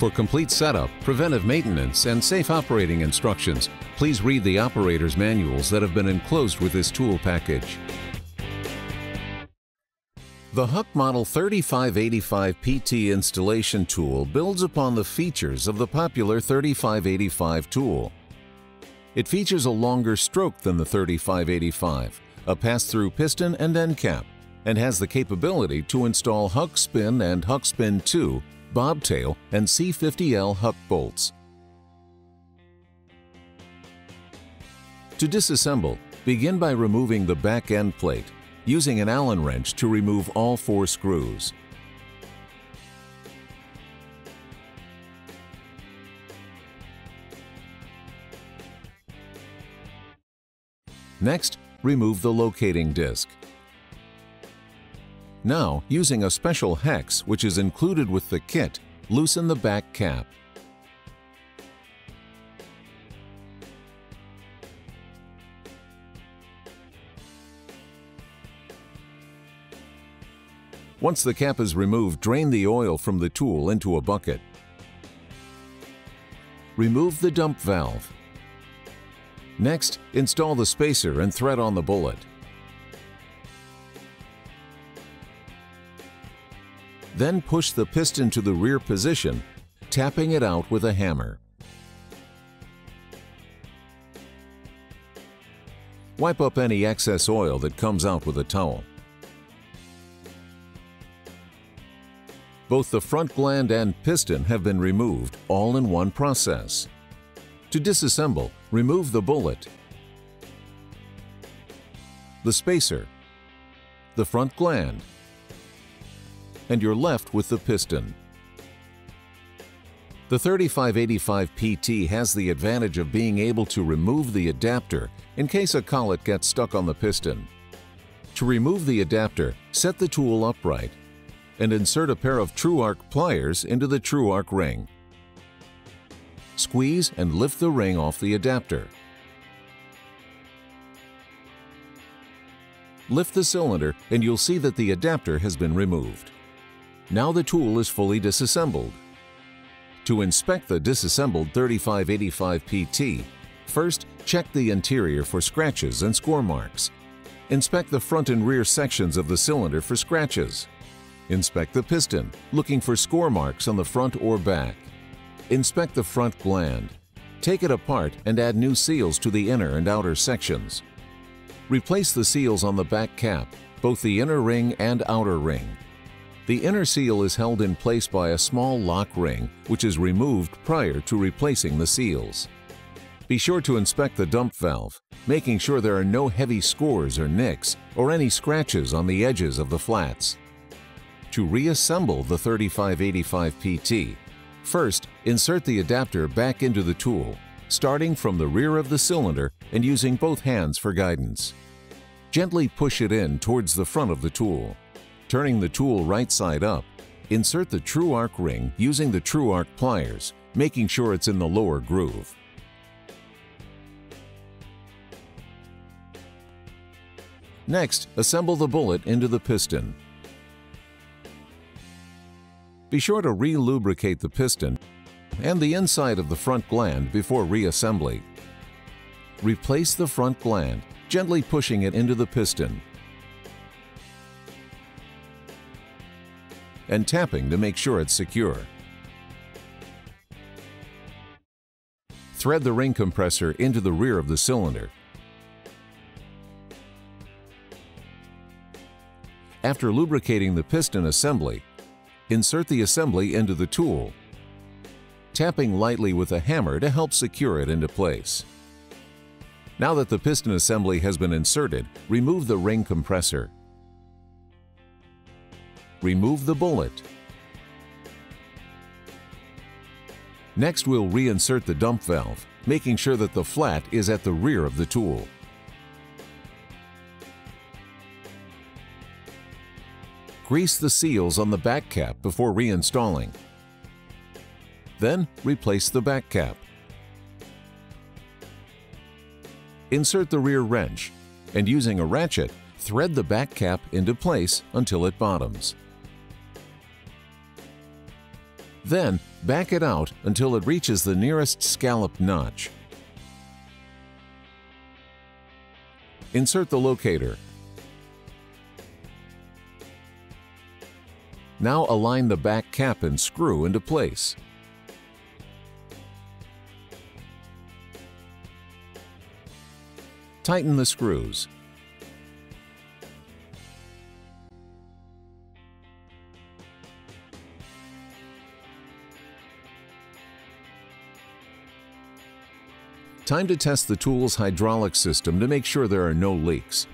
For complete setup, preventive maintenance, and safe operating instructions, please read the operator's manuals that have been enclosed with this tool package. The Huck Model 3585 PT installation tool builds upon the features of the popular 3585 tool. It features a longer stroke than the 3585, a pass-through piston and end cap, and has the capability to install Huck Spin and Huck Spin 2, bobtail, and C50L Huck bolts. To disassemble, begin by removing the back end plate using an Allen wrench to remove all four screws. Next, remove the locating disc. Now, using a special hex which is included with the kit, loosen the back cap. Once the cap is removed, drain the oil from the tool into a bucket. Remove the dump valve. Next, install the spacer and thread on the bullet. Then push the piston to the rear position, tapping it out with a hammer. Wipe up any excess oil that comes out with a towel. Both the front gland and piston have been removed all in one process. To disassemble, remove the bullet, the spacer, the front gland, and you're left with the piston. The 3585 PT has the advantage of being able to remove the adapter in case a collet gets stuck on the piston. To remove the adapter, set the tool upright and insert a pair of Truarc pliers into the Truarc ring. Squeeze and lift the ring off the adapter. Lift the cylinder and you'll see that the adapter has been removed. Now the tool is fully disassembled. To inspect the disassembled 3585 PT, first check the interior for scratches and score marks. Inspect the front and rear sections of the cylinder for scratches. Inspect the piston, looking for score marks on the front or back. Inspect the front gland. Take it apart and add new seals to the inner and outer sections. Replace the seals on the back cap, both the inner ring and outer ring. The inner seal is held in place by a small lock ring, which is removed prior to replacing the seals. Be sure to inspect the dump valve, making sure there are no heavy scores or nicks or any scratches on the edges of the flats to reassemble the 3585 PT. First, insert the adapter back into the tool, starting from the rear of the cylinder and using both hands for guidance. Gently push it in towards the front of the tool. Turning the tool right side up, insert the Truarc ring using the Truarc pliers, making sure it's in the lower groove. Next, assemble the bullet into the piston. Be sure to re-lubricate the piston and the inside of the front gland before reassembly. Replace the front gland, gently pushing it into the piston and tapping to make sure it's secure. Thread the ring compressor into the rear of the cylinder. After lubricating the piston assembly, Insert the assembly into the tool, tapping lightly with a hammer to help secure it into place. Now that the piston assembly has been inserted, remove the ring compressor. Remove the bullet. Next, we'll reinsert the dump valve, making sure that the flat is at the rear of the tool. Grease the seals on the back cap before reinstalling. Then replace the back cap. Insert the rear wrench and using a ratchet, thread the back cap into place until it bottoms. Then back it out until it reaches the nearest scalloped notch. Insert the locator. Now align the back cap and screw into place. Tighten the screws. Time to test the tool's hydraulic system to make sure there are no leaks.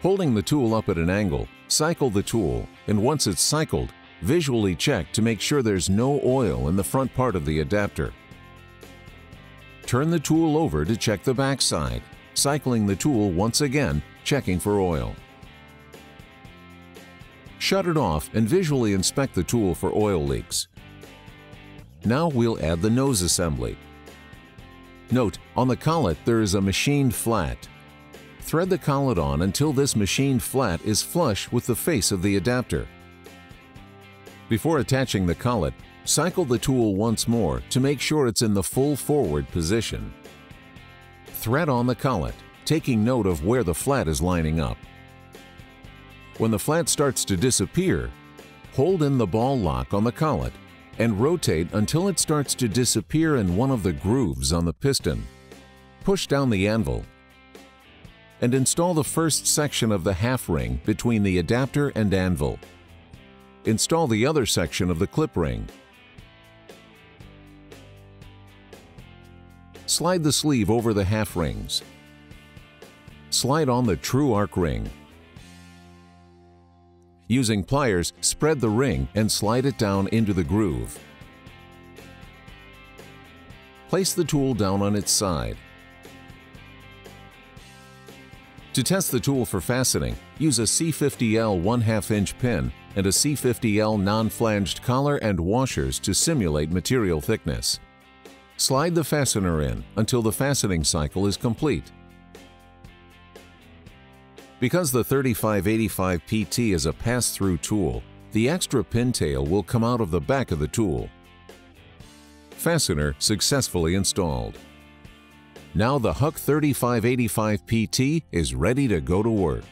Holding the tool up at an angle, cycle the tool, and once it's cycled, visually check to make sure there's no oil in the front part of the adapter. Turn the tool over to check the backside, cycling the tool once again, checking for oil. Shut it off and visually inspect the tool for oil leaks. Now we'll add the nose assembly. Note, on the collet there is a machined flat. Thread the collet on until this machined flat is flush with the face of the adapter. Before attaching the collet, cycle the tool once more to make sure it's in the full forward position. Thread on the collet, taking note of where the flat is lining up. When the flat starts to disappear, hold in the ball lock on the collet and rotate until it starts to disappear in one of the grooves on the piston. Push down the anvil and install the first section of the half ring between the adapter and anvil. Install the other section of the clip ring. Slide the sleeve over the half rings. Slide on the true arc ring Using pliers, spread the ring and slide it down into the groove. Place the tool down on its side. To test the tool for fastening, use a C50L 1 2 inch pin and a C50L non-flanged collar and washers to simulate material thickness. Slide the fastener in until the fastening cycle is complete. Because the 3585 PT is a pass-through tool, the extra pintail will come out of the back of the tool. Fastener successfully installed. Now the Huck 3585 PT is ready to go to work.